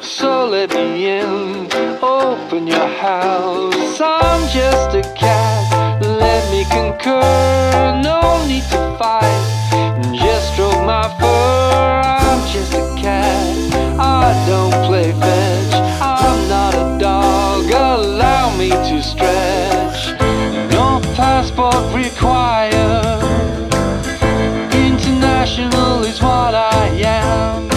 So let me in, open your house. I'm just a cat, let me concur. No need to fight, just stroke my fur. I'm just a cat, I don't play fetch. I'm not a dog, allow me to stretch. No passport required. International is what I am.